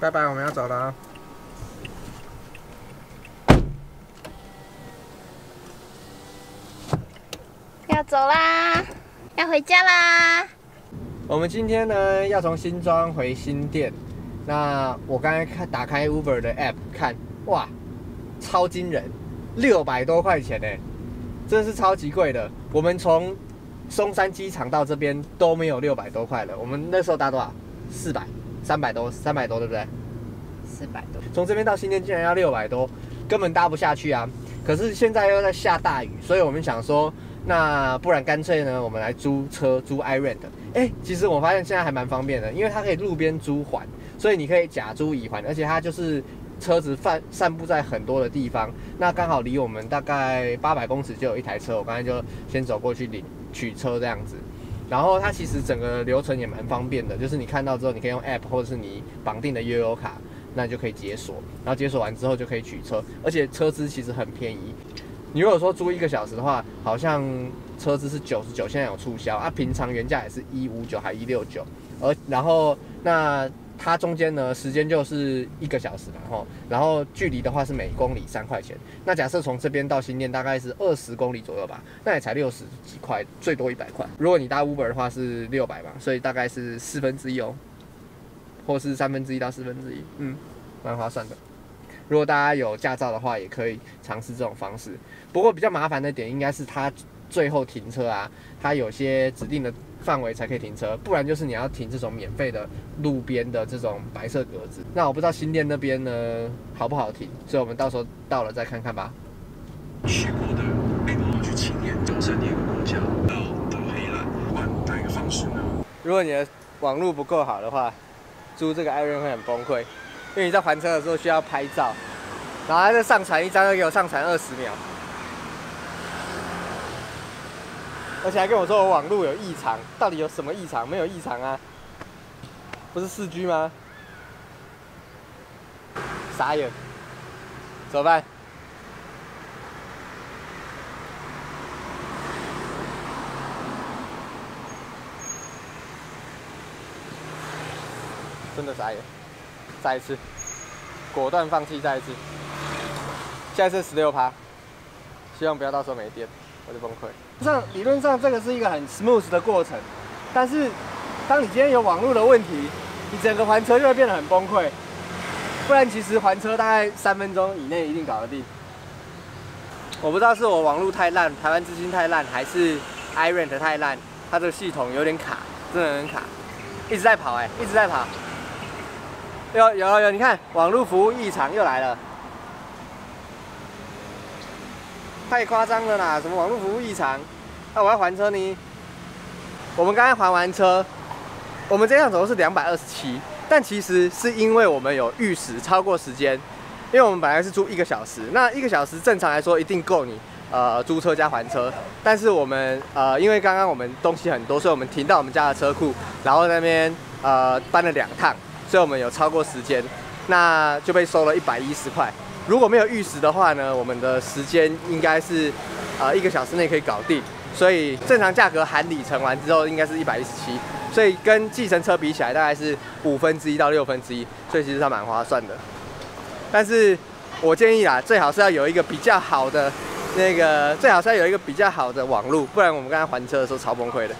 拜拜，我们要走了啊。要走啦，要回家啦。我们今天呢要从新庄回新店，那我刚才看打开 Uber 的 App 看，哇，超惊人，六百多块钱呢，真的是超级贵的。我们从松山机场到这边都没有六百多块了，我们那时候搭多少？四百，三百多，三百多，对不对？四百多。从这边到新店竟然要六百多，根本搭不下去啊！可是现在又在下大雨，所以我们想说，那不然干脆呢，我们来租车租 iRent。哎，其实我发现现在还蛮方便的，因为它可以路边租还，所以你可以假租乙还，而且它就是车子散散布在很多的地方，那刚好离我们大概八百公尺就有一台车，我刚才就先走过去领取车这样子。然后它其实整个流程也蛮方便的，就是你看到之后，你可以用 App 或者是你绑定的悠游卡，那你就可以解锁，然后解锁完之后就可以取车，而且车资其实很便宜。你如果说租一个小时的话，好像车资是九十九，现在有促销啊，平常原价也是一五九还一六九，而然后那它中间呢时间就是一个小时嘛，吼，然后距离的话是每公里三块钱。那假设从这边到新店大概是二十公里左右吧，那也才六十几块，最多一百块。如果你搭 Uber 的话是六百嘛，所以大概是四分之一哦，或是三分之一到四分之一，嗯，蛮划算的。如果大家有驾照的话，也可以尝试这种方式。不过比较麻烦的点应该是它最后停车啊，它有些指定的范围才可以停车，不然就是你要停这种免费的路边的这种白色格子。那我不知道新店那边呢好不好停，所以我们到时候到了再看看吧。去过的美国去青年中山的一个国家，到到黑蓝，玩哪一个方式呢？如果你的网络不够好的话，租这个艾瑞会很崩溃，因为你在还车的时候需要拍照，然后再上传一张，要给我上传二十秒，而且还跟我说我网络有异常，到底有什么异常？没有异常啊，不是四 G 吗？傻眼，怎么办？真的傻眼，再一次，果断放弃，再一次。现在是十六趴，希望不要到时候没电，我就崩溃。上理论上这个是一个很 smooth 的过程，但是当你今天有网络的问题，你整个还车就会变得很崩溃。不然其实还车大概三分钟以内一定搞得定。我不知道是我网络太烂，台湾资金太烂，还是 iRent 太烂，它这个系统有点卡，真的很卡，一直在跑哎、一直在跑。有有有，你看网络服务异常又来了，太夸张了啦！什么网络服务异常？那、我要还车呢？我们刚才还完车，我们这趟总共是两百二十七，但其实是因为我们有预时超过时间，因为我们本来是租一个小时，那一个小时正常来说一定够你呃租车加还车，但是我们呃因为刚刚我们东西很多，所以我们停到我们家的车库，然后那边呃搬了两趟。所以我们有超过时间，那就被收了一百一十块。如果没有预时的话呢，我们的时间应该是呃一个小时内可以搞定。所以正常价格含里程完之后，应该是一百一十七。所以跟计程车比起来，大概是五分之一到六分之一，所以其实它蛮划算的。但是我建议啊，最好是要有一个比较好的那个，最好是要有一个比较好的网路，不然我们刚才还车的时候超崩溃的。